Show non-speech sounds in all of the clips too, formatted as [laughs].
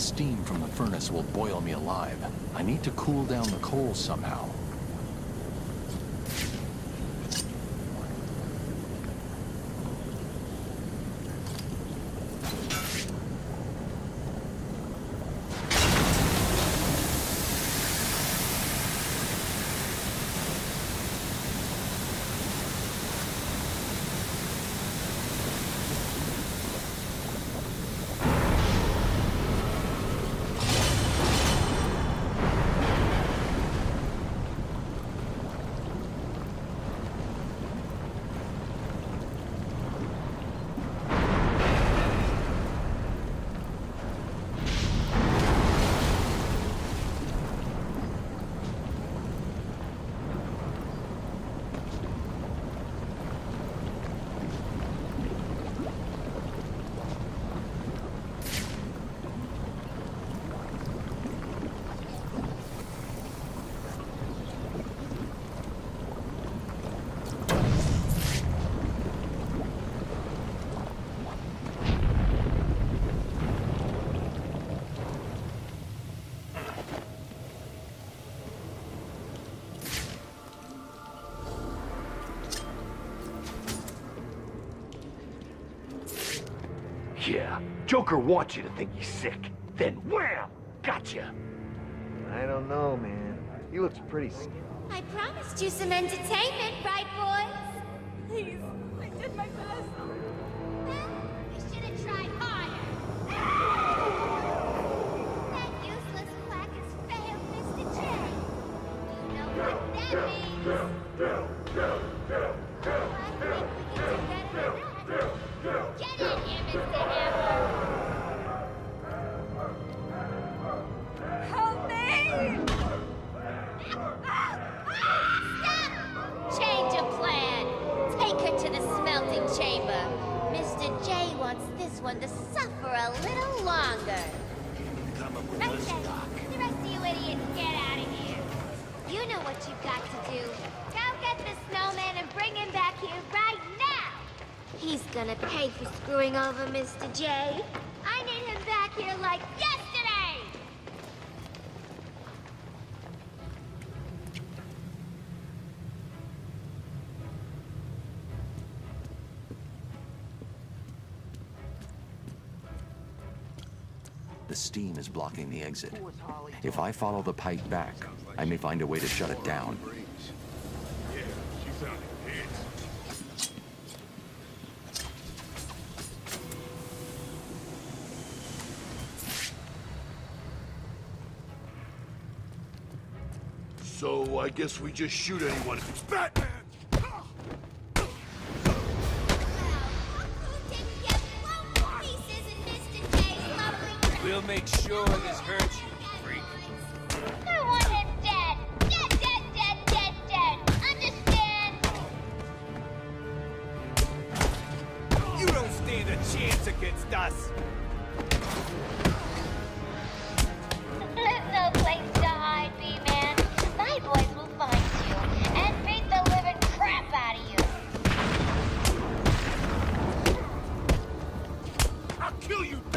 steam from the furnace will boil me alive. I need to cool down the coal somehow. Yeah, Joker wants you to think he's sick. Then wham! Gotcha! I don't know, man. He looks pretty scared. I promised you some entertainment, right, boys? Please, I did my best. Well, you should have tried harder. That useless quack has failed Mr. J. You know what that means. He's gonna pay for screwing over Mr. J. I need him back here like yesterday. The steam is blocking the exit. If I follow the pipe back, I may find a way to shut it down. Yeah, she sounded pissed. So I guess we just shoot anyone it's Batman. Didn't get blown to pieces in Mr. J's lovely We'll make sure this hurts you, freak. I want him dead. Dead, dead, dead, dead, dead. Understand? You don't stand a chance against us. Kill you,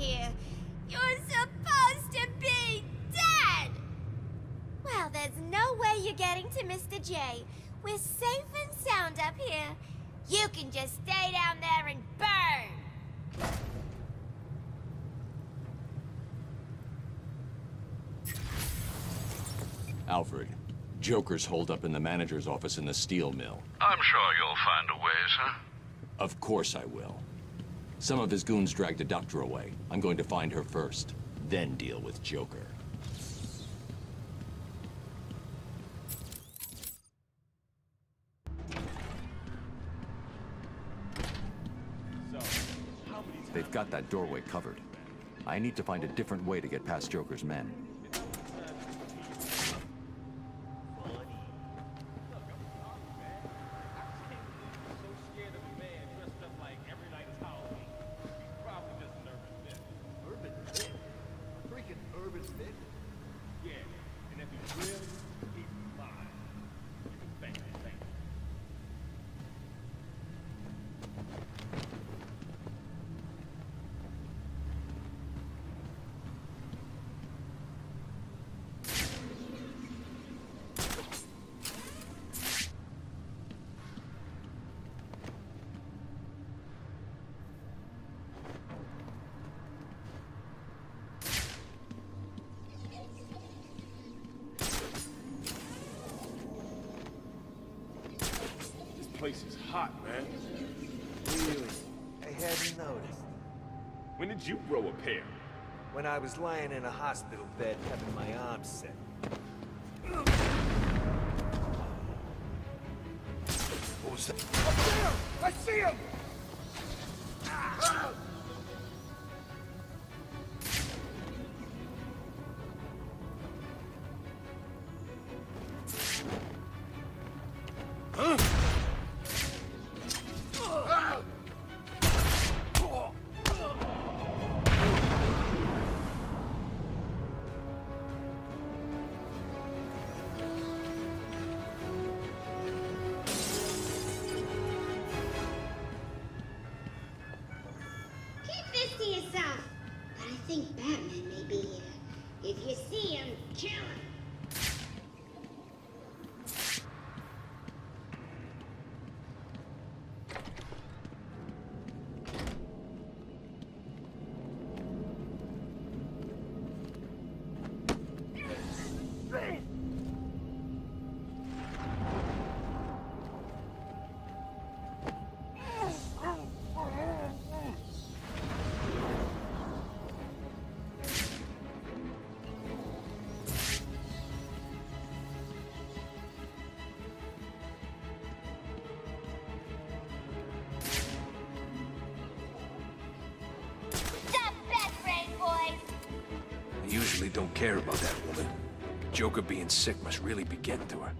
here? You're supposed to be dead! Well, there's no way you're getting to Mr. J. We're safe and sound up here. You can just stay down there and burn! Alfred, Joker's holed up in the manager's office in the steel mill. I'm sure you'll find a way, sir. Of course I will. Some of his goons dragged a doctor away. I'm going to find her first. then deal with Joker. They've got that doorway covered. I need to find a different way to get past Joker's men. Urban myth? Freaking urban myth? Yeah, and if he's real, he's mine. Thank you, thank you. This place is hot, man. Really? I hadn't noticed. When did you grow a pair? When I was lying in a hospital bed having my arms set. What was that? Up there! I see him! I don't care about that woman. Joker being sick must really be getting to her.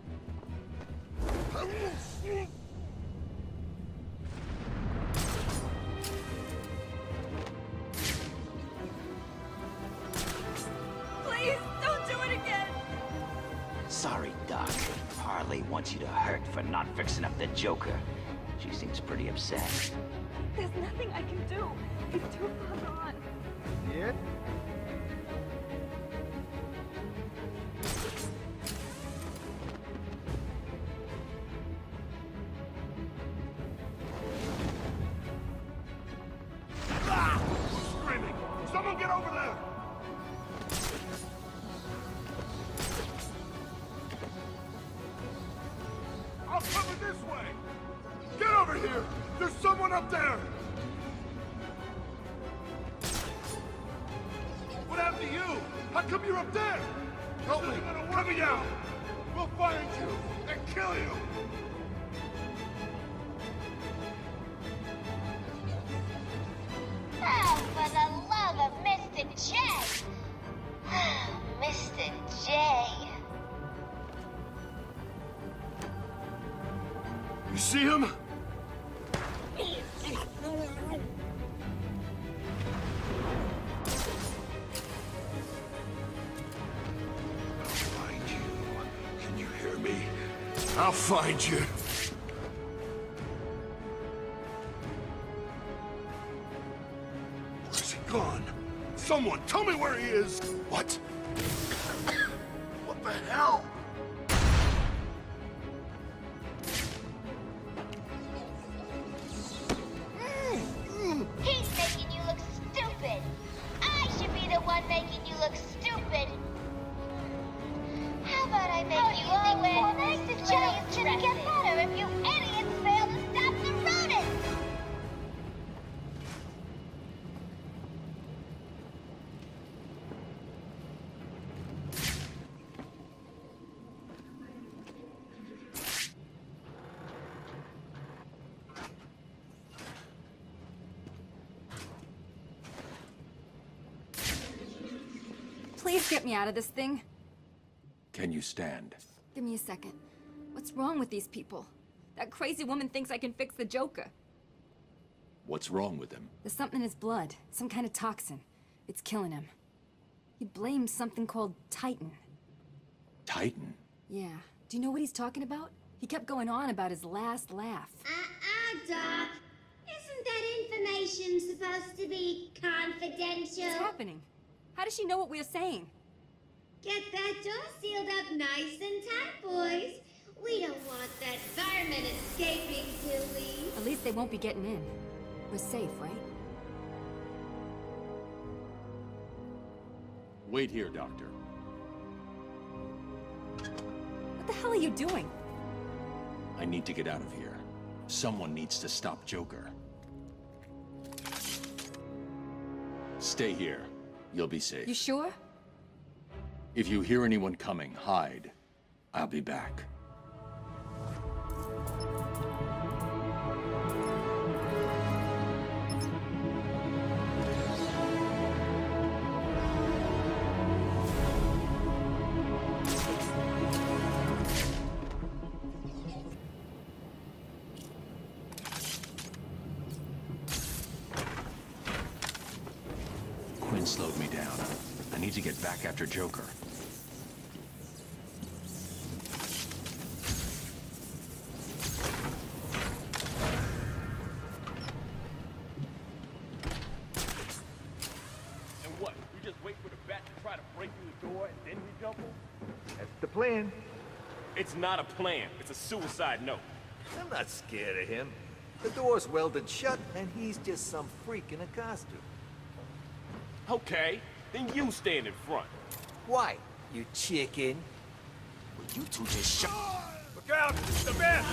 Please, don't do it again! Sorry, Doc. Harley wants you to hurt for not fixing up the Joker. She seems pretty upset. There's nothing I can do. He's too far gone. Yeah? To you? How come you're up there? Help me! Cut me down! We'll find you and kill you! Oh, for the love of Mr. J! [sighs] Mr. J. You see him? I'll find you. Where's he gone? Someone tell me where he is! What? [coughs] what the hell? Please get me out of this thing? Can you stand? Give me a second. What's wrong with these people? That crazy woman thinks I can fix the Joker. What's wrong with him? There's something in his blood. Some kind of toxin. It's killing him. He blames something called Titan. Titan? Yeah. Do you know what he's talking about? He kept going on about his last laugh. Uh-uh, Doc. Isn't that information supposed to be confidential? What's happening? How does she know what we're saying? Get that door sealed up nice and tight, boys. We don't want that fireman escaping, do? At least they won't be getting in. We're safe, right? Wait here, Doctor. What the hell are you doing? I need to get out of here. Someone needs to stop Joker. Stay here. You'll be safe. You sure? If you hear anyone coming, hide. I'll be back. Plan. It's not a plan. It's a suicide note. I'm not scared of him. The door's welded shut, and he's just some freak in a costume. Okay, then you stand in front. Why, you chicken? Well, you two just shut... Look out! It's the bat!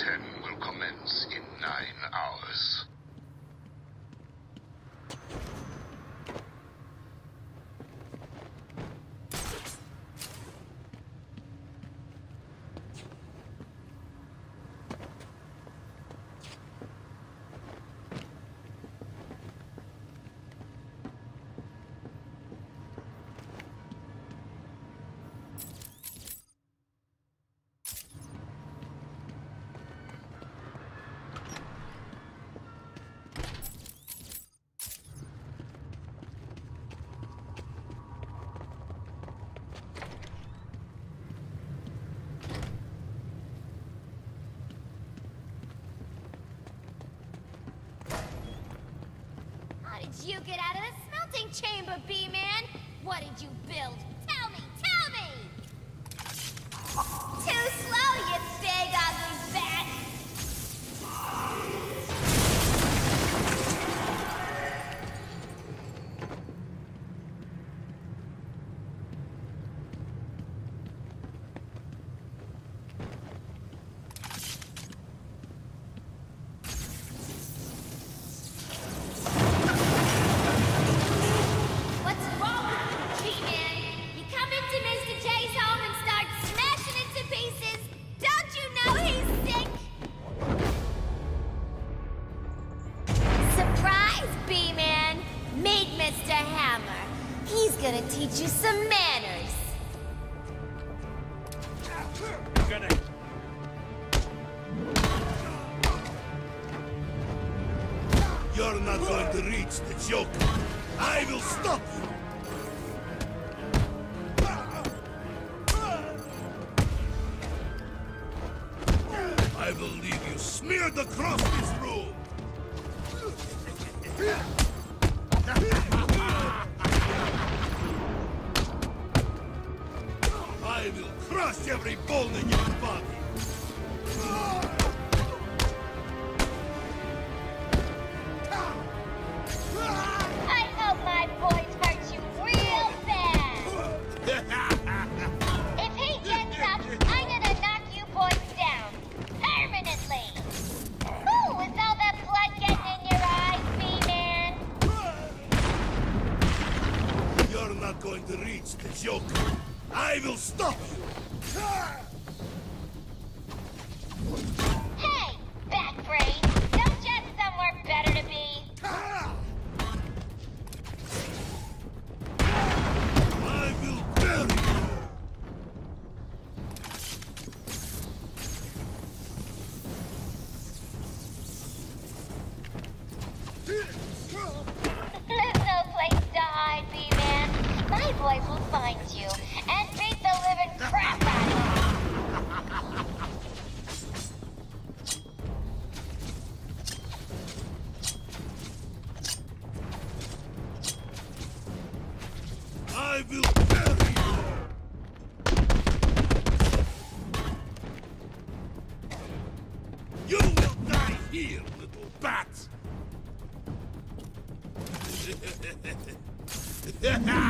Protocol 10 will commence in nine hours. How you get out of the smelting chamber, B-Man? What did you build? Tell me, tell me! Too slow, you big ugly you some manners. Will crush every bone in I will bury you. You will die here, little bat. [laughs]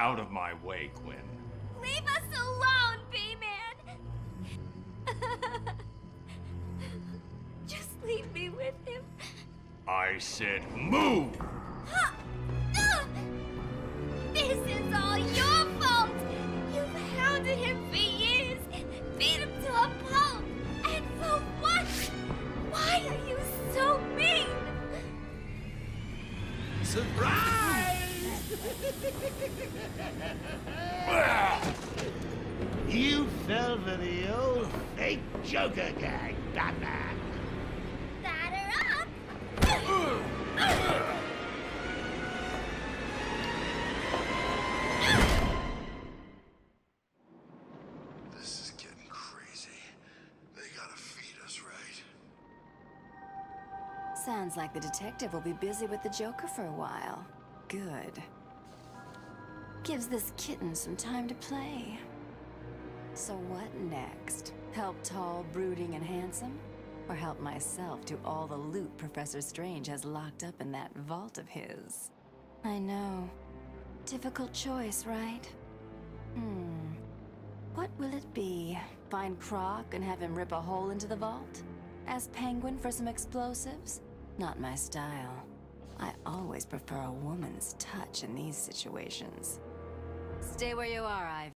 out of my way, Quinn. Leave us alone, B-Man! [laughs] Just leave me with him. I said move! Joker gag, Batman. Batter up! This is getting crazy. They gotta feed us right. Sounds like the detective will be busy with the Joker for a while. Good. Gives this kitten some time to play. So what next? Help tall, brooding, and handsome? Or help myself to all the loot Professor Strange has locked up in that vault of his? I know. Difficult choice, right? Hmm. What will it be? Find Croc and have him rip a hole into the vault? Ask Penguin for some explosives? Not my style. I always prefer a woman's touch in these situations. Stay where you are, Ivy.